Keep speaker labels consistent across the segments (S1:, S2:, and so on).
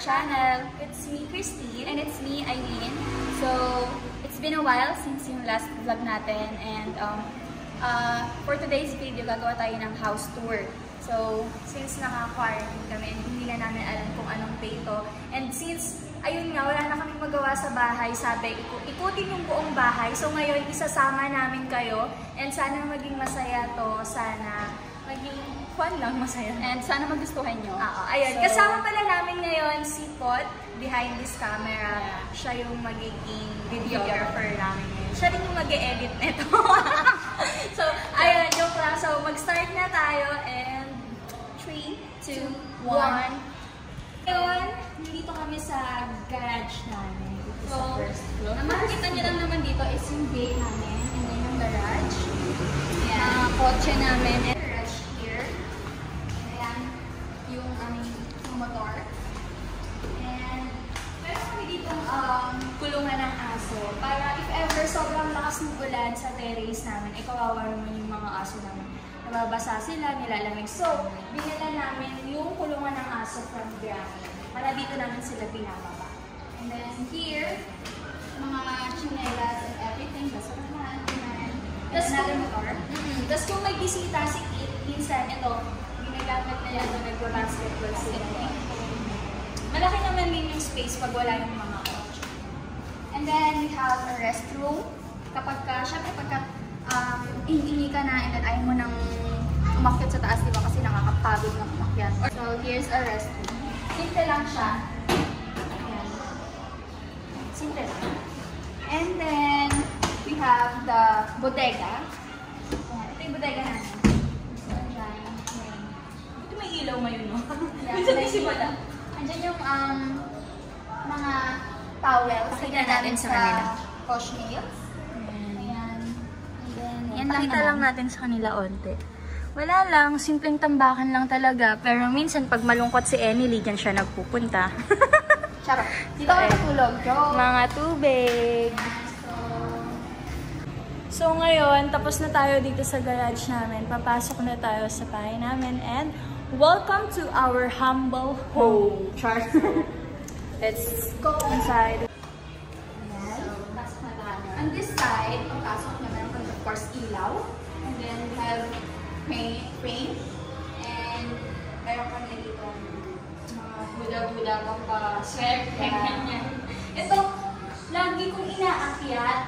S1: channel. It's me, Christine. And it's me, Eileen. So, it's been a while since yung last vlog natin. And um, uh, for today's video, gagawa tayo ng house tour. So, since naka-quarantine kami, hindi na namin alam kung anong pay to. And since, ayun nga, wala na kami magawa sa bahay, sabi, iku ikutin yung buong bahay. So, ngayon, isasama namin kayo. And sana maging masaya to. Sana maging fun lang, masaya. And sana magustuhan nyo. Oo, ayun.
S2: So-
S1: Kasama pala namin ngayon si Pot behind this camera. Siya yung magiging videographer namin ngayon. Siya rin yung mag-e-edit nito. so, ayun, joke lang. So, mag-start na tayo and 3, 2, 1. Ngayon, nandito kami sa garage namin.
S2: So. Ang makikita niyo lang naman dito is yung gate namin and then yung garage. Ayan.
S1: Mga kotse namin. And
S2: garage here. Ayan. Yung aming yung motor. And meron kami dito um,
S1: kulungan ng aso. Para if ever sobrang lakas ng ulan sa terrace namin, eh kawawa naman yung mga aso namin. Nababasa sila, nilalamig. So, binila namin yung kulungan ng aso from Grammy. Para dito namin sila pinababa.
S2: and then here, mga chinelas and everything. Basurahan. Ayan.
S1: Tas
S2: Another motor.
S1: Mm-hmm. Tapos kung may bisita si Kit, minsan ito, ginagamit na yan na nagba-basketball sila. Malaki naman din yung space pag wala yung mga kotse.
S2: And then we have a restroom. Kapag ka, syempre pagka um, hindi ka na and then ayaw mo nang umakyat sa taas, di ba? Kasi nakakapagod ng umakyat. So here's a restroom.
S1: Simple lang siya. Ayan. Simple lang.
S2: And then we have the bodega. Ayan, ito yung bodega natin.
S1: Ito may ilaw ngayon, no? Minsan kasi wala.
S2: Andyan yung um, mga towels.
S1: Pakita natin sa kanila.
S2: Posh nails. And yan lang
S1: Pakita
S2: naman.
S1: lang natin sa kanila onte. Wala lang, simpleng tambakan lang talaga. Pero minsan pag malungkot si Emily, dyan siya nagpupunta.
S2: Charot. Dito ako
S1: Eh.
S2: natulog. Joke.
S1: Mga tubig.
S2: So,
S1: So ngayon, tapos na tayo dito sa garage namin. Papasok na tayo sa bahay namin. And welcome to our humble home. Char. Let's go inside.
S2: Tayo. On this side, pagpasok na meron kang of course ilaw. And then we have paint, paint. And meron kami dito mga buda-buda pang pa-swerte.
S1: Ito, lagi kong inaakyat.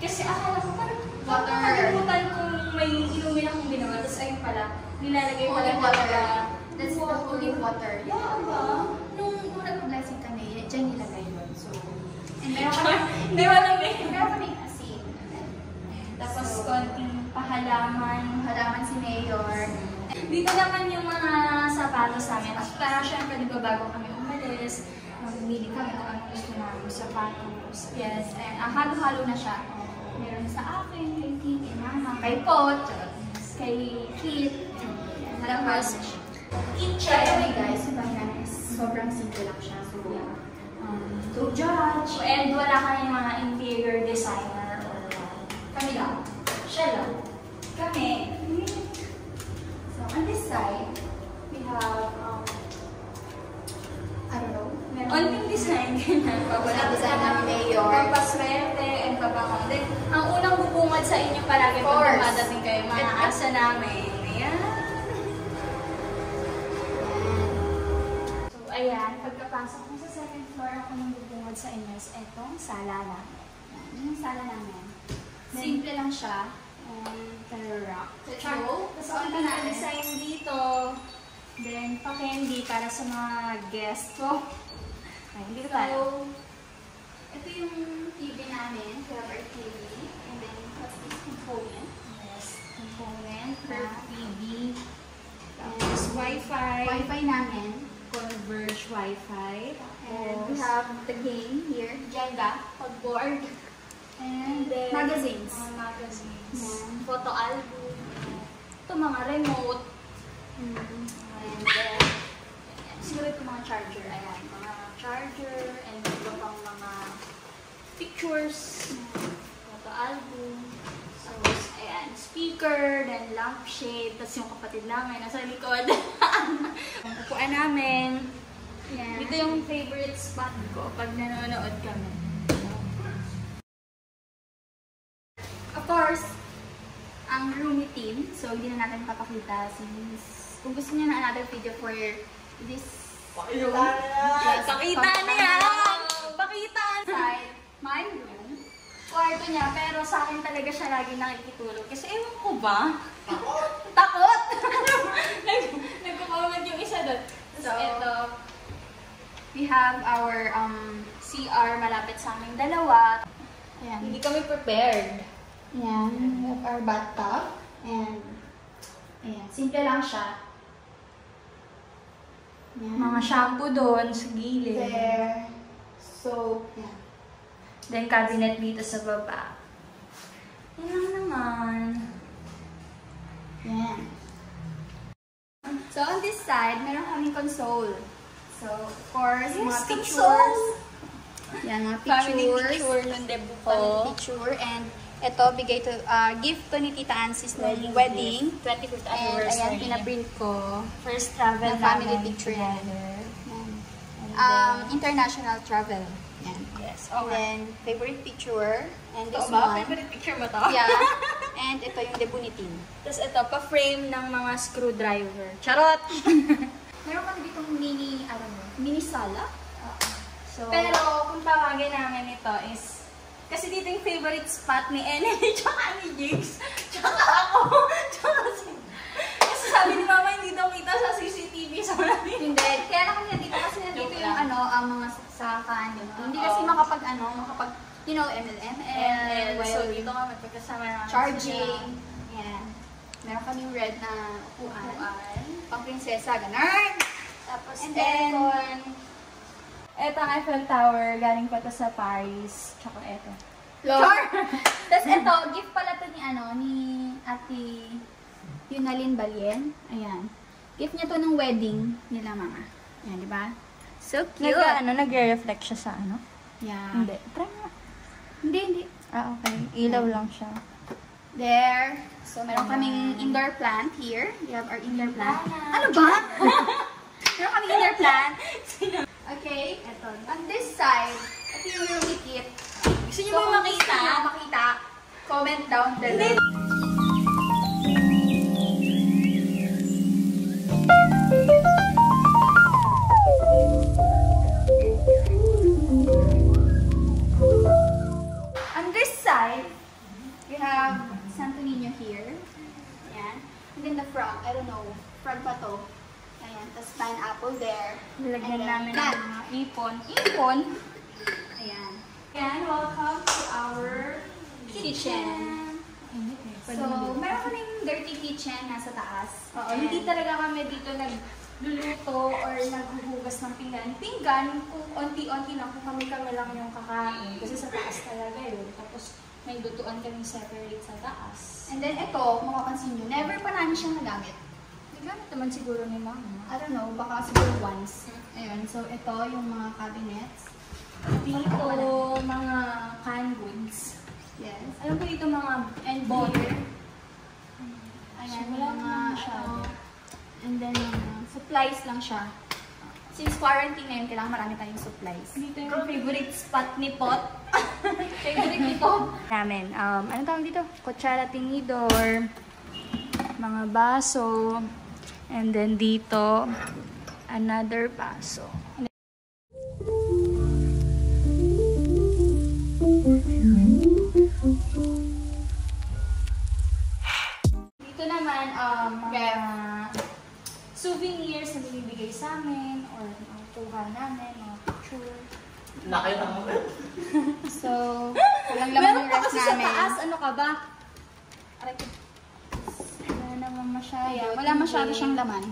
S1: Kasi akala ko parang
S2: Water.
S1: Nakalimutan kong may inumin akong ginawa. Tapos ayun pala, nilalagay pala
S2: Holy water.
S1: talaga.
S2: That's the holy water.
S1: Yeah, ba?
S2: Nung, nung nag-blessing kami, dyan nilagay yun. So, and meron kami,
S1: alam eh.
S2: meron kami.
S1: Tapos konting pahalaman.
S2: halaman si Mayor.
S1: Dito naman yung mga sapatos namin. Para syempre, di ba bago kami umalis, mamimili kami kung ano gusto namin sapatos.
S2: Yes, and ah, halo-halo na siya. Meron sa akin, kay kay Mama, kay Pot, kay Kit. Tapos,
S1: Kitchen.
S2: Kaya guys, yung bahay namin sobrang simple lang siya. So, um, to judge.
S1: And wala kayong mga interior designer
S2: lang.
S1: siya lang. Kami.
S2: So, on this side, we have, um, I don't know, meron
S1: Onting design ganyan.
S2: Wala design ng mayor.
S1: Pagpaswerte and pabangon. Then, ang unang bubungad sa inyo palagi pag dumadating kayo, mga asa namin. Ayan. So, ayan. Pagkapasok mo sa second floor, ako nang bubungad sa inyo is etong sala namin.
S2: Yun yung sala namin. Simple lang siya.
S1: And, pero rock.
S2: Go.
S1: Tapos, ang
S2: ano natin?
S1: design dito. Then, pa-candy para sa mga guest ko. Ay, hindi ko tayo.
S2: So, ito yung TV namin. Our TV. And then, what's this component?
S1: Yes, component Na TV. Tapos Wi-Fi.
S2: Wi-Fi namin.
S1: Converge Wi-Fi.
S2: And we have the game here. Jenga. Pagboard. And
S1: then,
S2: magazines.
S1: Mga magazines.
S2: Yan.
S1: Photo album. Ito mga remote.
S2: Mm.
S1: And then, siguro ito mga charger. Ayan, mga charger.
S2: pictures, photo album. Tapos, ayan, speaker, then lampshade, tapos yung kapatid namin nasa likod. Ang upuan namin.
S1: Yeah.
S2: Dito yung favorite spot ko pag nanonood kami. Ang roomie team. So, hindi na natin papakita since kung gusto niyo na another video for this room. Yes,
S1: Pakita na yan!
S2: Pakita! Side, my room. Kwarto niya, pero sa akin talaga siya lagi nakikitulog. Kasi ewan ko ba? Takot! Takot! Nag- Nagko-comment yung isa doon. So,
S1: So,
S2: ito, we have our um, CR malapit sa aming dalawa. Ayan.
S1: Hindi kami prepared.
S2: Ayan. We have our bathtub. And, ayan. Simple lang siya. Ayan.
S1: Mga shampoo doon sa gilid.
S2: There. So, ayan.
S1: Then cabinet dito sa baba. Yan lang naman.
S2: Ayan. So, on this side, meron kaming console. So, of course,
S1: Yes,
S2: mga pictures.
S1: console.
S2: Yan, mga
S1: Family
S2: pictures.
S1: picture ng debut ko.
S2: Family picture. And ito, bigay to, ah, gift to ni Tita Ansis ng
S1: Wedding.
S2: wedding.
S1: gift. 25th
S2: And ayan,
S1: anniversary.
S2: pinaprint ko.
S1: First travel
S2: Na family
S1: namin
S2: picture.
S1: And
S2: Um, international travel. Yan.
S1: yes,
S2: And
S1: okay.
S2: then, favorite picture. And this
S1: Ito ba?
S2: one.
S1: Favorite picture mo to?
S2: Yeah. And ito yung debut ni Tim.
S1: Tapos ito, pa-frame ng mga screwdriver. Charot!
S2: Meron kami ditong mini, ano mini sala. So,
S1: Pero kung tawagin namin ito is, kasi dito yung favorite spot ni Ene, tsaka ni Jigs, tsaka ako, tsaka si... Kasi sabi ni Mama, hindi daw kita sa CCTV sa namin.
S2: Hindi. Kaya na kami nandito kasi nandito yung ano, ang mga saksakan. Yung, hindi kasi makapag ano, makapag, you know, MLML,
S1: so dito kami pagkasama namin
S2: charging. Yan. Meron kami red na upuan.
S1: Upuan.
S2: Pang prinsesa, ganun.
S1: Tapos
S2: And then,
S1: ang Eiffel Tower, galing pa to sa Paris. Tsaka ito.
S2: Char! Tapos ito, gift pala to ni ano, ni Ate Yunalin Balien. Ayan. Gift niya to ng wedding nila mga. Ayan, di ba? So cute.
S1: Nag, ano, nagre-reflect siya sa ano?
S2: Yeah.
S1: Hindi. Try mo.
S2: Hindi, hindi.
S1: Ah, okay. Ilaw lang siya.
S2: There. So, meron kaming indoor plant here. We have our indoor plant.
S1: Plant.
S2: Ano ba? meron kaming indoor plant. Okay. Ito. On this side, ito yung room kit.
S1: Gusto niyo
S2: So,
S1: ba makita?
S2: makita, comment down below.
S1: Kung onti-onti lang, kung kami-kami lang yung kakain. Kasi sa taas talaga yun. Tapos may lutuan kaming separate sa taas.
S2: And then ito, mapapansin nyo, never pa namin siya nagamit.
S1: Nagamit naman siguro ni Mama.
S2: I don't know, baka siguro once. Ayun, so ito yung mga cabinets.
S1: Dito, mga canned goods.
S2: Yes.
S1: Alam ko dito mga and
S2: Here.
S1: Ayan,
S2: Ayan,
S1: wala
S2: mga, ano, and then mga supplies lang siya. Since quarantine ngayon, kailangan marami tayong supplies.
S1: Dito yung favorite spot ni Pot.
S2: Favorite nito?
S1: namin. Um, ano tawag dito? Kutsara tinidor, mga baso, and then dito, another baso. Ka ba? Aray ko. Wala naman masyado.
S2: Ayan, wala masyado siyang laman.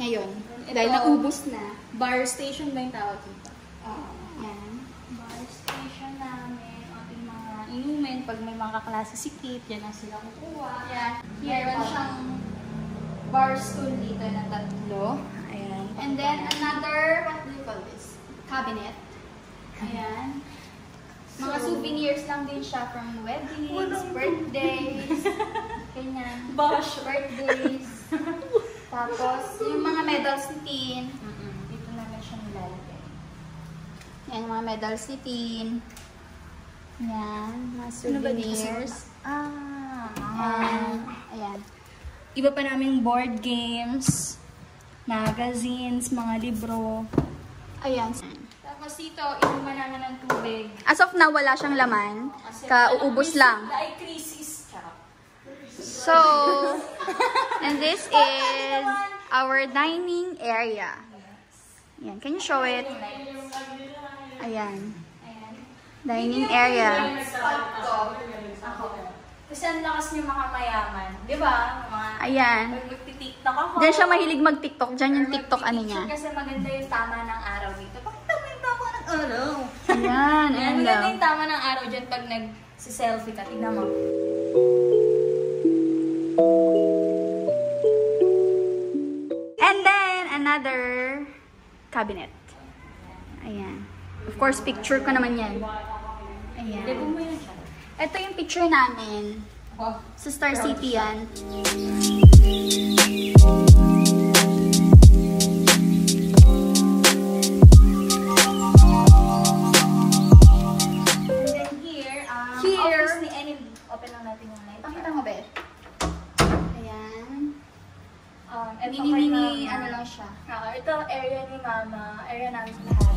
S2: Ngayon.
S1: Ito.
S2: Dahil naubos na.
S1: Bar station ba yung tawag dito?
S2: Oo. Yan.
S1: Bar station namin, ating mga inumin. Pag may mga kaklase si Kate, yan ang sila kukuha.
S2: Yan.
S1: Meron siyang bar stool dito na tatlo. Ayan.
S2: And then another, what do you call this? Cabinet. Ayan. Mga souvenirs lang din siya from weddings, birthdays, ganyan.
S1: Bash.
S2: Birthdays. Tapos, yung mga medals ni Tin, dito namin siya nilalagay. Yan, mga medals ni Tin. Yan, mga
S1: Ano
S2: souvenirs.
S1: Ah,
S2: Ayan. Ayan.
S1: Iba pa naming board games, magazines, mga libro.
S2: Ayan.
S1: Dito, inuman namin ng tubig.
S2: As of now, wala siyang laman. Kauubos lang.
S1: Ay, crisis.
S2: So, and this is our dining area. Ayan, can you show it? Ayan. Dining area.
S1: Kasi ang lakas niyo mga mayaman. Di ba? Mga,
S2: Ayan.
S1: pag magti-tiktok ako.
S2: Diyan siya mahilig mag-tiktok. Diyan yung tiktok ano niya.
S1: Kasi maganda yung tama ng araw araw.
S2: Ayan,
S1: Ayan,
S2: ayan
S1: maganda yung tama ng araw dyan pag nag-selfie ka. Tignan mo.
S2: And then, another cabinet. Ayan. Of course, picture ko naman yan. Ayan. Ito yung picture namin. Sa Star City yan.
S1: Natin yung light.
S2: Pakita mo, Bet. Ayan.
S1: Um, ito
S2: Mini, mini, ano lang siya.
S1: Ah, ito area ni Mama. Area namin lahat.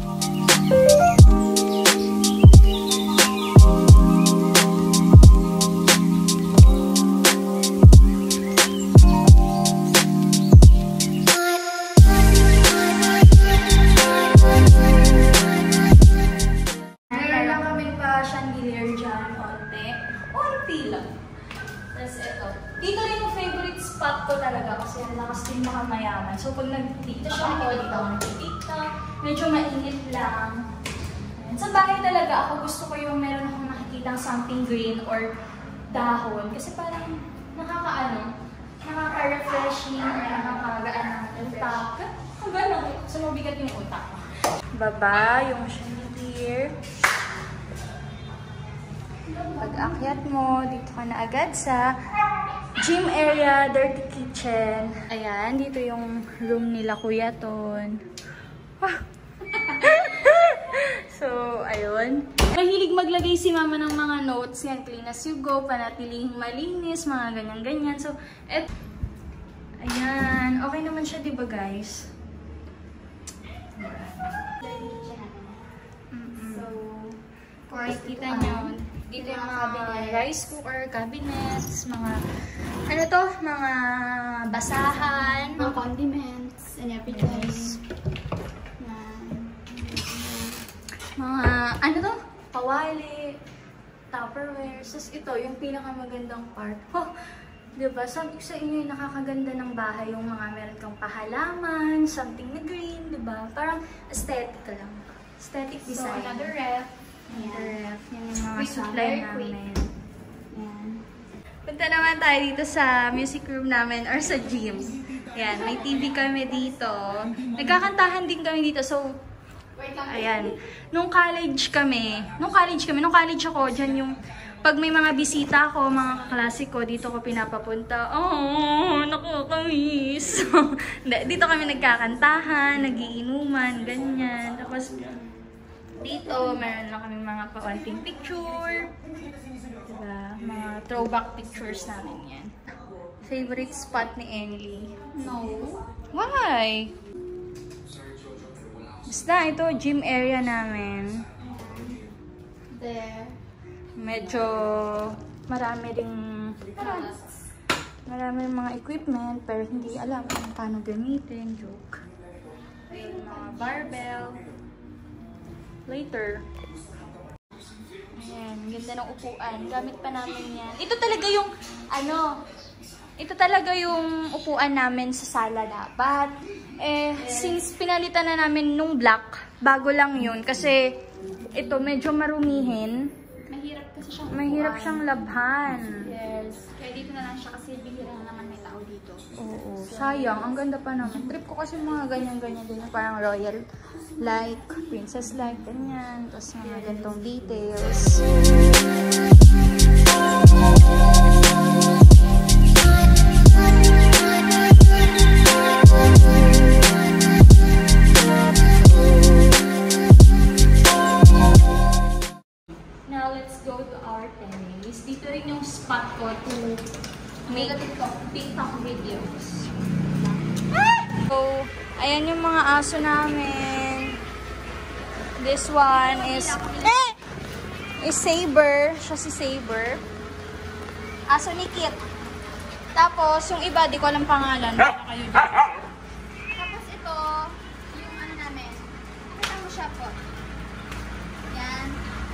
S1: Spot ko talaga kasi ang lakas din baka mayaman. So pag nag-dito siya ako, dito ako nag-tiktok. Medyo mainit lang. Ayan. Sa bahay talaga ako gusto ko yung meron akong nakikitang something green or dahon. Kasi parang nakakaano, nakaka-refreshing nakakagaan ng utak. Ang gano'n, sumabigat yung utak. Baba, yung chandelier. Pag akyat mo, dito ka na agad sa gym area, dirty kitchen. Ayan, dito yung room nila Kuya Ton. Ah. so, ayun. Mahilig maglagay si mama ng mga notes. Yan, clean as you go, panatilihing malinis, mga ganyan-ganyan. So, et Ayan, okay naman siya, di ba guys?
S2: So,
S1: Or kita nyo, dito yung mga rice cooker, cabinets, mga, ano to, mga basahan.
S2: mga condiments and everything. Yan.
S1: Mga, ano to, kawali, tupperware. Tapos ito, yung pinakamagandang part. Oh, di ba? Sabi ko sa inyo, yung nakakaganda ng bahay, yung mga meron kang pahalaman, something na green, di ba? Parang aesthetic lang. Aesthetic
S2: So,
S1: design.
S2: another ref. Ayan.
S1: Yan yung mga supply namin.
S2: Yan.
S1: Punta naman tayo dito sa music room namin or sa gym. Yan, may TV kami dito. Nagkakantahan din kami dito. So, ayan. Nung college kami, nung college kami, nung college ako, dyan yung, pag may mga bisita ko, mga kaklase ko, dito ko pinapapunta. Oh, nakakamiss. Dito kami nagkakantahan, nagiinuman, ganyan. Tapos, dito, meron lang kami mga kaunting picture. Diba? Mga throwback pictures namin yan. Favorite spot ni Emily.
S2: No.
S1: Why? Basta, ito, gym area namin.
S2: There.
S1: Medyo marami ring marami ring mga equipment pero hindi alam kung paano gamitin. Joke. Ayun, mga barbell. Later. Ayan, ganda ng upuan. Gamit pa namin yan. Ito talaga yung, ano, ito talaga yung upuan namin sa sala dapat. Eh, since pinalitan na namin nung black, bago lang yun. Kasi, ito medyo marumihin.
S2: Mahirap kasi siyang
S1: Mahirap
S2: upuan.
S1: siyang labhan.
S2: Yes. Kaya dito na lang siya kasi na naman may tao dito.
S1: Oo, sayang. Ang ganda pa naman. Trip ko kasi mga ganyan-ganyan din. Parang royal like, princess like, ganyan. Tapos mga gantong details. Aso namin. This one is... Eh! Is Saber. Siya si Saber. Aso ni Kit. Tapos, yung iba, di ko alam pangalan. Baka kayo dyan.
S2: Tapos ito, yung ano namin. Nakita mo siya po. Yan.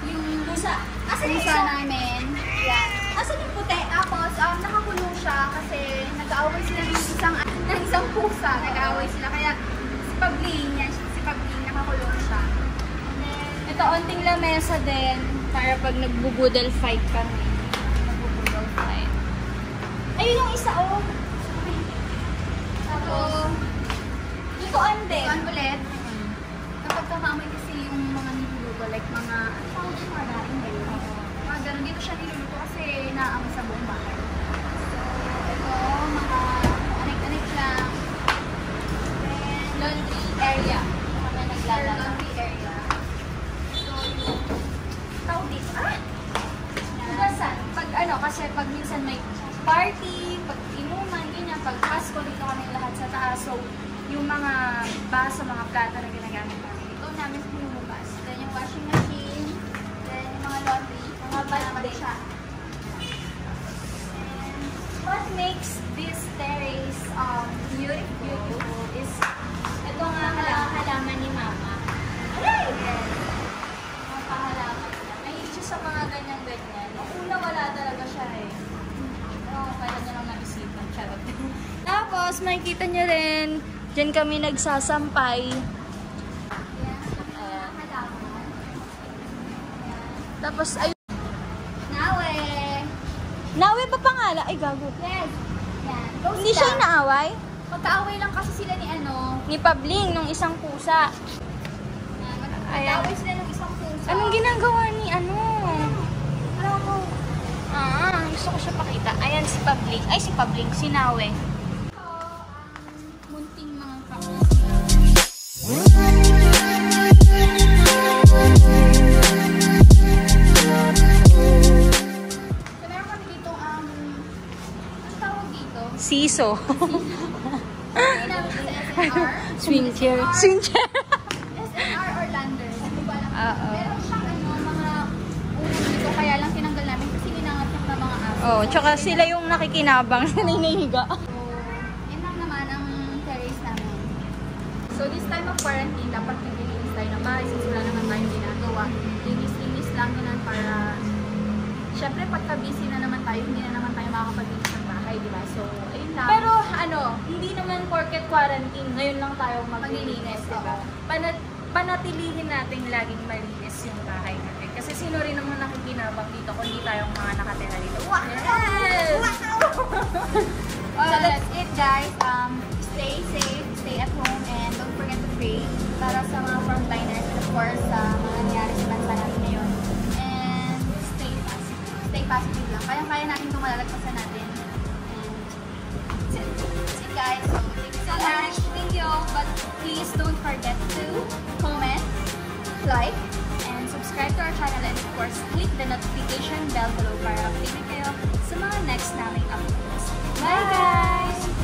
S2: Yung
S1: Pusa.
S2: Asan yung isa namin? Yan. Asan yung puti? Tapos, um, nakakulong siya kasi nag-aaway sila ng isang, ng isang pusa. Nag-aaway sila. Kaya, si Pabling, yan, si Pabling, nakakulong siya. And then,
S1: Ito, onting lamesa din. Para pag nagbubudel fight kami. Nagbubudel fight. Ayun yung isa, oh.
S2: tapos,
S1: Ito, ande.
S2: Tuan ulit. Kapag kakamay kasi yung mga niluluto, like mga, ano tawag yung mga daing ba yun? Mga ganun, dito siya niluluto kasi naaamoy sa buong bahay. So, ito, mga anik-anik siya. Then,
S1: Laundry area. Kami
S2: your
S1: naglalaro.
S2: laundry area. So, yung tawag dito, ah! Yan.
S1: Hugasan. Pag ano, kasi pag minsan may party, pag inuman, ganyan, pag Pasko, dito kami lahat sa taas. So, yung mga baso, mga plato na ginagamit namin.
S2: Ito namin sa pinuhugas. Then, yung washing machine. Then, yung mga laundry.
S1: Mga
S2: Naman
S1: balde.
S2: siya.
S1: What makes this terrace um, beautiful, beautiful is ito nga halaman, halaman ni Mama. Aray! Mga pahalaman niya. Mahilig siya sa mga ganyan-ganyan. Nung una wala talaga siya eh. Pero kaya niya lang naisipan. Charot. Tapos makikita niyo rin, dyan kami nagsasampay.
S2: Ayan.
S1: Tapos ay
S2: Nawe!
S1: Nawe ba pangalan? Ay gago.
S2: Yes! Yan. Go
S1: Hindi siya inaaway?
S2: Magkaaway lang kasi sila ni ano.
S1: Ni Pabling, nung isang pusa.
S2: Yan. Magkaaway sila ng isang pusa.
S1: Anong ginagawa ni ano?
S2: Alam ko.
S1: Ah, gusto ko siya pakita. Ayan si Pabling. Ay, si Pabling. Si Nawe.
S2: Sa SNR.
S1: Swing chair. Swing chair.
S2: SNR or Lander. Hindi ko alam.
S1: Oo.
S2: Meron siyang ano, mga dito. Kaya lang tinanggal namin kasi ninangatok na mga aso.
S1: oh, tsaka sila yung nakikinabang na ninihiga.
S2: So, yun lang naman ang terrace namin. So, this time of quarantine, dapat naglilinis tayo ng bahay since wala naman tayong ginagawa. Linis-linis lang yun para... Siyempre, pagka-busy na naman tayo, hindi na naman tayo makakapag-linis ng bahay, di ba? So, ayun lang.
S1: Pero ano, hindi naman porket quarantine, ngayon lang tayo maglilinis, di ba? Pana- panatilihin natin laging malinis yung bahay natin. Kasi sino rin naman nakikinabang dito kung hindi tayong mga nakatira dito.
S2: Wow!
S1: Yes!
S2: so, that's it, guys. Um, stay safe, stay at home, and don't forget to pray para sa mga frontliners and of course, sa mga nangyari sa bansa natin ngayon. And stay positive. Stay positive lang. Kaya-kaya natin itong malalagpasan natin guys. So, thank you so.
S1: Thank you.
S2: But please don't forget to comment, like,
S1: and subscribe to our channel. And of course, click the notification bell below para update kayo sa mga next naming uploads. Bye, Bye guys!